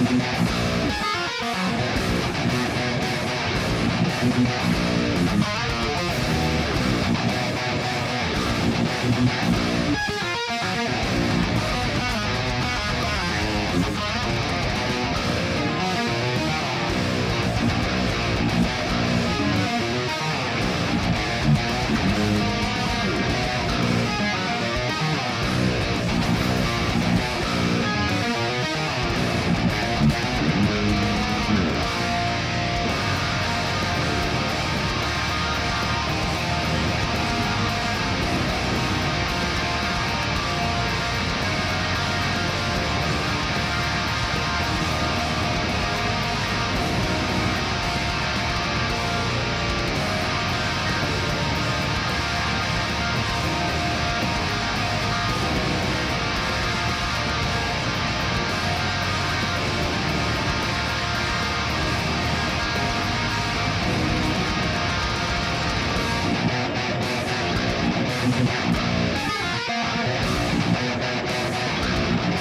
Thank you.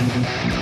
Thank you.